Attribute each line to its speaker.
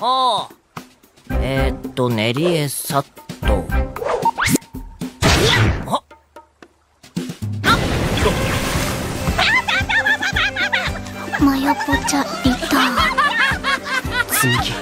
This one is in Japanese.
Speaker 1: ああ。えー、っと練り餌と
Speaker 2: マヤポチャリター
Speaker 1: み木